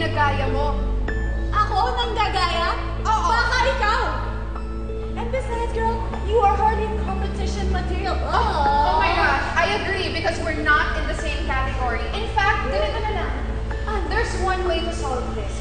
ginagaya mo. Ako nang gagaya? Oo. Baka ikaw! And besides, girl, you are hardly competition material. Oh, oh my gosh, I agree because we're not in the same category. In fact, ganito na lang. Ah, there's one way to solve this.